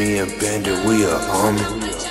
me and Bandit, we are army.